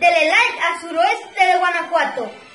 Telelight al suroeste de Guanajuato.